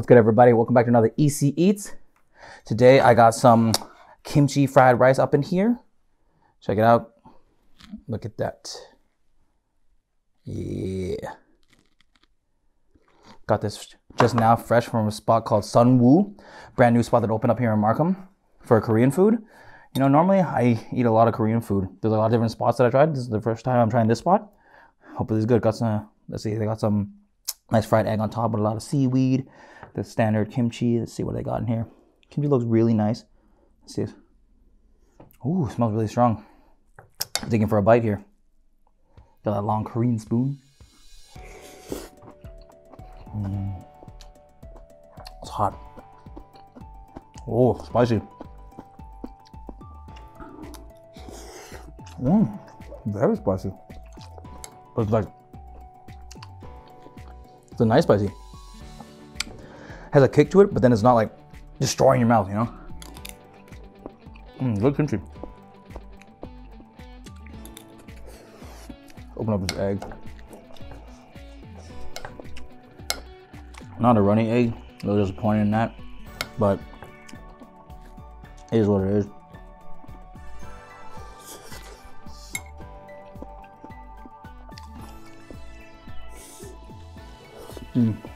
What's good, everybody? Welcome back to another EC Eats. Today I got some kimchi fried rice up in here. Check it out. Look at that. Yeah. Got this just now fresh from a spot called Sung Woo. Brand new spot that opened up here in Markham for Korean food. You know, normally I eat a lot of Korean food. There's a lot of different spots that I tried. This is the first time I'm trying this spot. Hopefully it's good. Got some, let's see, they got some nice fried egg on top with a lot of seaweed. The standard kimchi. Let's see what they got in here. Kimchi looks really nice. Let's see. Ooh, smells really strong. I'm Digging for a bite here. Got that long Korean spoon. Mm. It's hot. Oh, spicy. Mmm, very spicy. But like, it's a nice spicy. Has a kick to it, but then it's not like destroying your mouth, you know? Mmm, good kimchi. Open up this egg. Not a runny egg. A little disappointed in that, but it is what it is. Mm.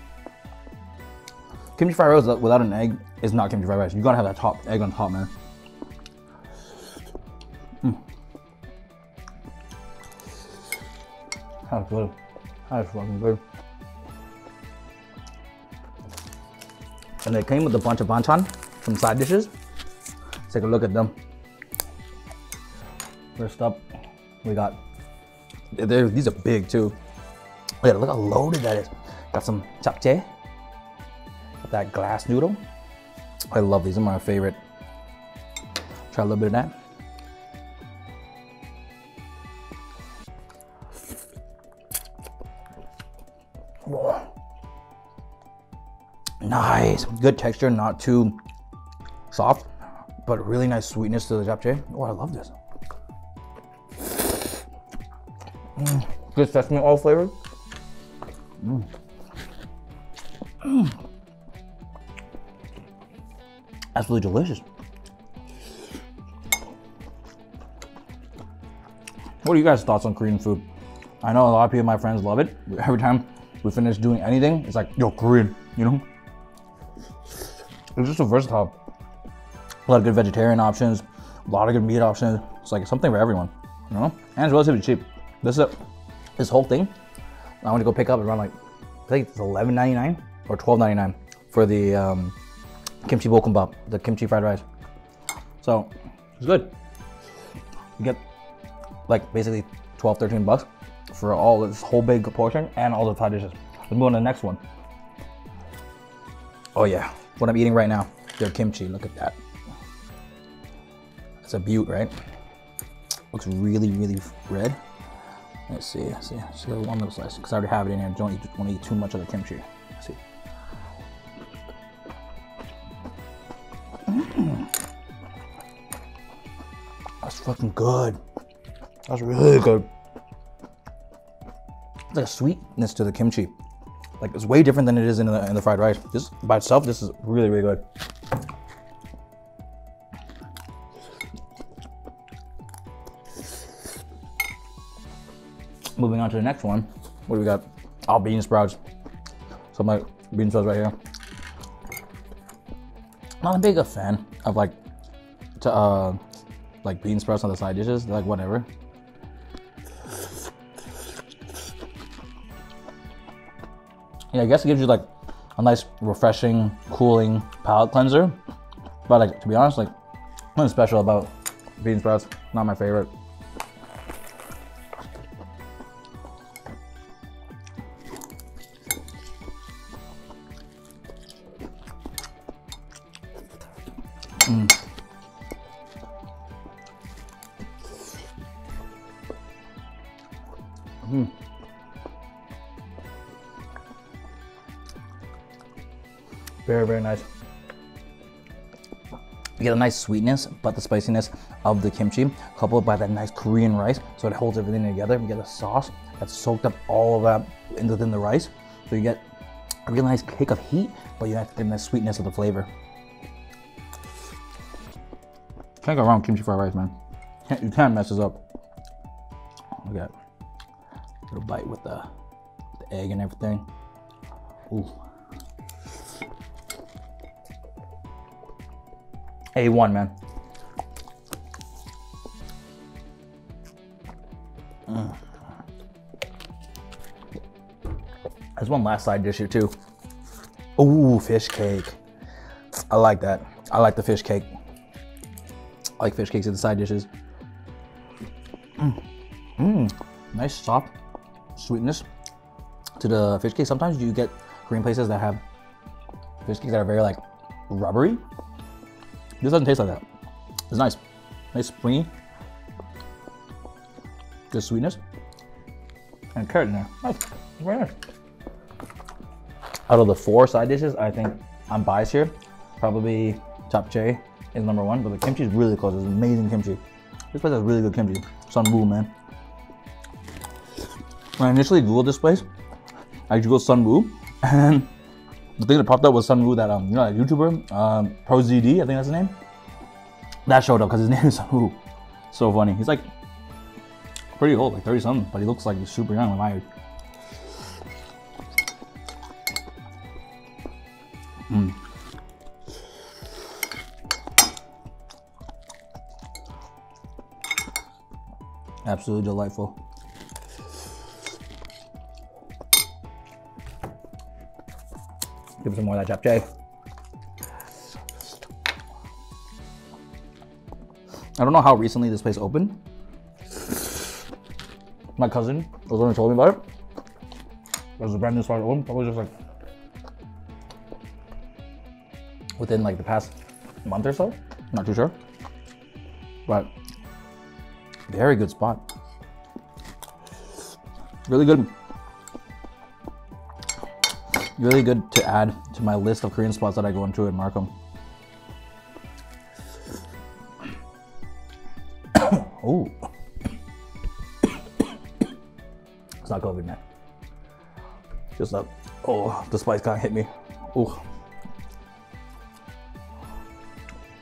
Kimchi fried rice without an egg is not kimchi fried rice. You gotta have that top egg on top, man. Mm. That's good. That's fucking good. And they came with a bunch of banchan, some side dishes. Let's take a look at them. First up, we got, these are big too. Look, look how loaded that is. Got some japchae. That glass noodle. I love these, they're my favorite. Try a little bit of that. Nice, good texture, not too soft, but really nice sweetness to the japchae. Oh, I love this. Mm, good sesame oil flavor. Mm. Mm. Absolutely delicious. What are you guys' thoughts on Korean food? I know a lot of people, my friends, love it. Every time we finish doing anything, it's like, yo, Korean, you know? It's just so versatile. A lot of good vegetarian options, a lot of good meat options. It's like something for everyone, you know? And it's relatively cheap. This is this whole thing, I want to go pick up around like, I think it's $11.99 or $12.99 for the um, kimchi bokkeumbap, the kimchi fried rice. So it's good. You get like basically 12, 13 bucks for all this whole big portion and all the side dishes. Let's move on to the next one. Oh yeah, what I'm eating right now, their kimchi, look at that. It's a butte, right? Looks really, really red. Let's see, let's see, just get one little slice, because I already have it in here. Don't want to eat too much of the kimchi. Fucking good. That's really good. There's like a sweetness to the kimchi. Like it's way different than it is in the, in the fried rice. This by itself, this is really, really good. Moving on to the next one. What do we got? Oh, bean sprouts. So my bean sprouts right here. Not a big fan of like, to, uh, like bean sprouts on the side dishes. Like whatever. Yeah, I guess it gives you like a nice, refreshing, cooling palate cleanser. But like to be honest, like nothing special about bean sprouts. Not my favorite. Mm. Very, very nice. You get a nice sweetness, but the spiciness of the kimchi, coupled by that nice Korean rice, so it holds everything together. You get a sauce that's soaked up all of that in within the rice. So you get a really nice kick of heat, but you have to get the sweetness of the flavor. Can't go wrong kimchi fried rice, man. Can't, you can't mess this up. Look at. Little bite with the, the egg and everything. Ooh. A1, man. There's one last side dish here too. Ooh, fish cake. I like that. I like the fish cake. I like fish cakes in the side dishes. Mmm. Mm. Nice soft sweetness to the fish cake. Sometimes you get Korean places that have fish cakes that are very like rubbery. This doesn't taste like that. It's nice. Nice springy. Good sweetness. And carrot in there. Nice. Very nice. Out of the four side dishes, I think I'm biased here. Probably japchae is number one, but the kimchi is really close. It's amazing kimchi. This place has really good kimchi. Sung Woo, man. When I initially Googled this place, I Googled Sung Woo, and the thing that popped up was Sunwoo, that um, you know, that YouTuber, um, ProZD, I think that's his name. That showed up because his name is. So funny. He's like pretty old, like 30 something, but he looks like he's super young, my age. Mm. Absolutely delightful. Give more of that japchae. I don't know how recently this place opened. My cousin was the one who told me about it. It was a brand new spot open, probably just like within like the past month or so. Not too sure. But very good spot. Really good. Really good to add to my list of Korean spots that I go into in Markham. oh. it's not COVID, man. Just up. Oh, the spice can't hit me. Oh.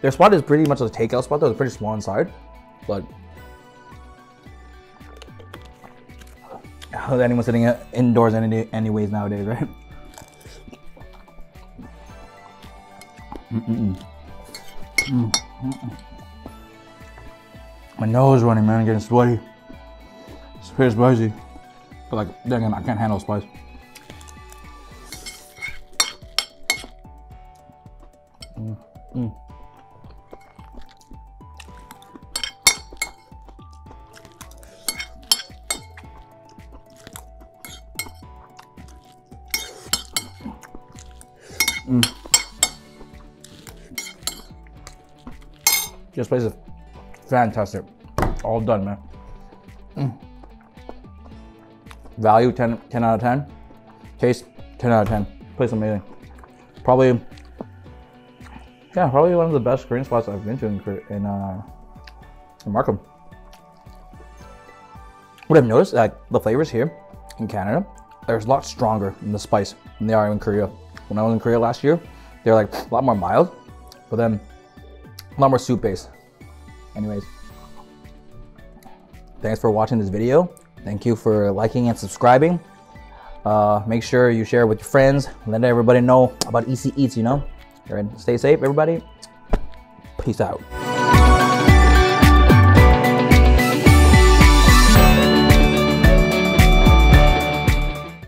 Their spot is pretty much a takeout spot though. It's pretty small inside, but how's anyone sitting indoors any anyways nowadays, right? My nose is running, man, I'm getting sweaty. It's pretty spicy. But like, then again, I can't handle spice. Mm. This place is fantastic. All done, man. Mm. Value 10, 10 out of 10. Taste 10 out of 10. Place amazing. Probably, yeah, probably one of the best Korean spots I've been to in, in, uh, in Markham. What I've noticed, like the flavors here in Canada, they're a lot stronger in the spice than they are in Korea when I was in Korea last year, they're like a lot more mild, but then a lot more soup base. Anyways, thanks for watching this video. Thank you for liking and subscribing. Uh, make sure you share with your friends. Let everybody know about EC Eats, you know. Stay safe, everybody. Peace out.